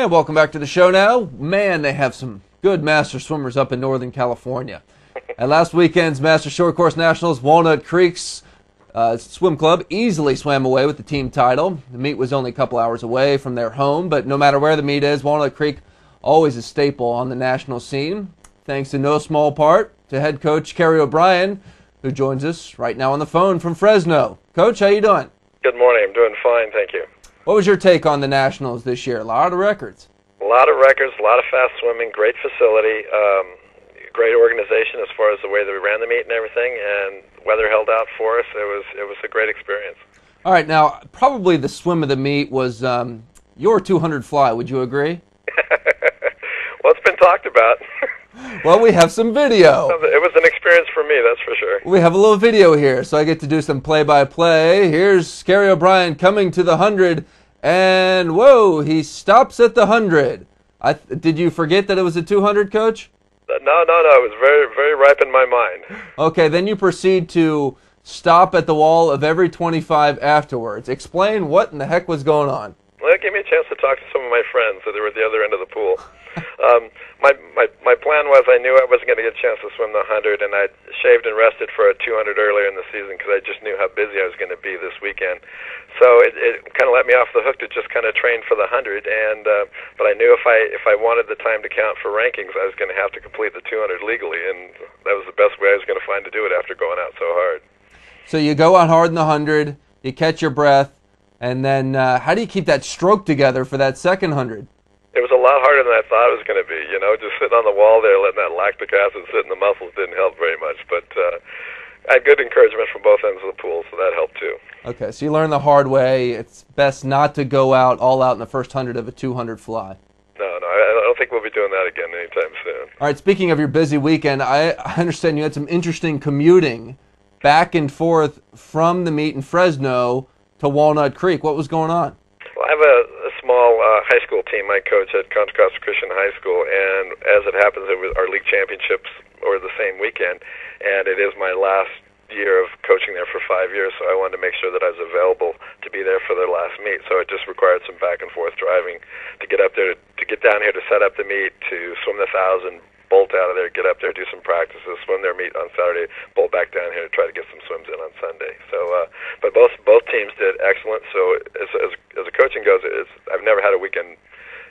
And welcome back to the show now. Man, they have some good master swimmers up in Northern California. At last weekend's Master Short Course Nationals, Walnut Creek's uh, swim club easily swam away with the team title. The meet was only a couple hours away from their home, but no matter where the meet is, Walnut Creek always a staple on the national scene. Thanks to no small part to head coach Kerry O'Brien, who joins us right now on the phone from Fresno. Coach, how you doing? Good morning. I'm doing fine, thank you. What was your take on the nationals this year? A lot of records. A lot of records, a lot of fast swimming, great facility, um, great organization as far as the way that we ran the meet and everything, and weather held out for us. It was it was a great experience. All right, now probably the swim of the meet was um, your 200 fly. Would you agree? well, it's been talked about. well, we have some video. It was an experience for me, that's for sure. We have a little video here, so I get to do some play-by-play. Here's Kerry O'Brien coming to the 100, and whoa, he stops at the 100. I, did you forget that it was a 200, Coach? Uh, no, no, no. It was very, very ripe in my mind. Okay, then you proceed to stop at the wall of every 25 afterwards. Explain what in the heck was going on. Well, it gave me a chance to talk to some of my friends that were at the other end of the pool. Um, my, my my plan was I knew I wasn't going to get a chance to swim the 100, and I shaved and rested for a 200 earlier in the season because I just knew how busy I was going to be this weekend. So it, it kind of let me off the hook to just kind of train for the 100, and uh, but I knew if I if I wanted the time to count for rankings, I was going to have to complete the 200 legally, and that was the best way I was going to find to do it after going out so hard. So you go out hard in the 100, you catch your breath and then, uh, how do you keep that stroke together for that second hundred? It was a lot harder than I thought it was going to be. You know, just sitting on the wall there, letting that lactic acid sit in the muscles didn't help very much. But uh, I had good encouragement from both ends of the pool, so that helped too. Okay, so you learned the hard way. It's best not to go out all out in the first hundred of a 200 fly. No, no, I don't think we'll be doing that again anytime soon. All right, speaking of your busy weekend, I, I understand you had some interesting commuting back and forth from the meet in Fresno to Walnut Creek. What was going on? Well, I have a, high school team. I coach at Contra Costa Christian High School, and as it happens, it was our league championships were the same weekend, and it is my last year of coaching there for five years, so I wanted to make sure that I was available to be there for their last meet. So it just required some back and forth driving to get up there, to, to get down here to set up the meet, to swim the thousand, bolt out of there, get up there, do some practices, swim their meet on Saturday, bolt back down here to try to get some swims in on Sunday. So, uh, but both both teams did excellent. So as as, as a coaching goes, it's, I've never had a weekend,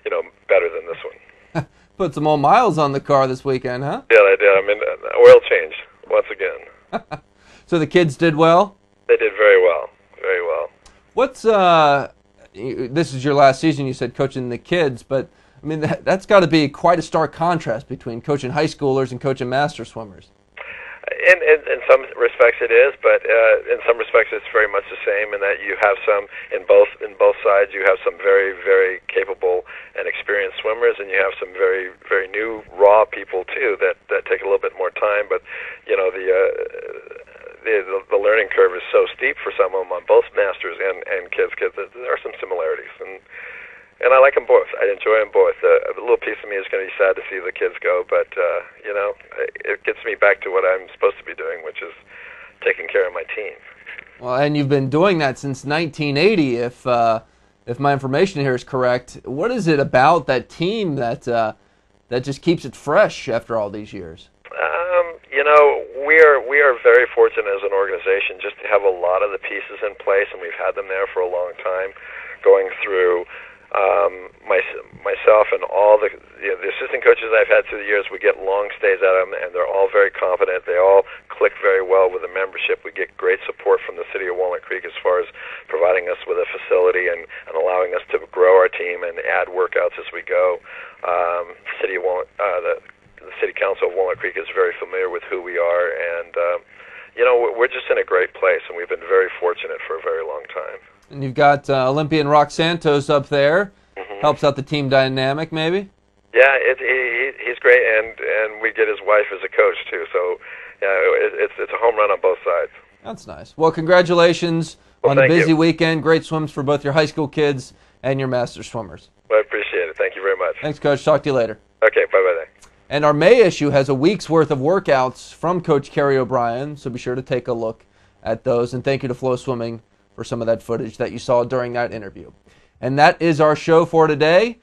you know, better than this one. Put some more miles on the car this weekend, huh? Yeah, I did. I mean, oil change once again. so the kids did well. They did very well, very well. What's uh? This is your last season. You said coaching the kids, but I mean, that, that's got to be quite a stark contrast between coaching high schoolers and coaching master swimmers. In, in, in some respects it is, but uh, in some respects it's very much the same in that you have some in both in both sides. You have some very very capable and experienced swimmers, and you have some very very new raw people too that that take a little bit more time. But you know the uh, the, the learning curve is so steep for some of them on both masters and and kids. Kids, there are some similarities, and and I like them both. I enjoy them both. Uh, a little piece of me is going to be sad to see the kids go, but uh, you know, it gets me back to what I'm supposed to be doing, which is taking care of my team. Well, and you've been doing that since 1980, if uh, if my information here is correct. What is it about that team that uh, that just keeps it fresh after all these years? Um, you know, we are we are very fortunate as an organization just to have a lot of the pieces in place, and we've had them there for a long time, going through um, my, myself and all the you know, the assistant coaches I've had through the years, we get long stays of them, and they're all very confident. They all click very well with the membership. We get great support from the city of Walnut Creek as far as providing us with a facility and, and allowing us to grow our team and add workouts as we go. Um, city of Walnut, uh, the, the city council of Walnut Creek is very familiar with who we are, and uh, you know we're just in a great place, and we've been very fortunate for a very long time. And you've got uh, Olympian Roque Santos up there. Mm-hmm. Helps out the team dynamic, maybe. Yeah, it, he, he's great, and and we get his wife as a coach too. So, yeah, it, it's it's a home run on both sides. That's nice. Well, congratulations well, on a busy you. weekend. Great swims for both your high school kids and your master swimmers. Well, I appreciate it. Thank you very much. Thanks, Coach. Talk to you later. Okay, bye bye then. And our May issue has a week's worth of workouts from Coach Kerry O'Brien, so be sure to take a look at those. And thank you to Flow Swimming for some of that footage that you saw during that interview. And that is our show for today.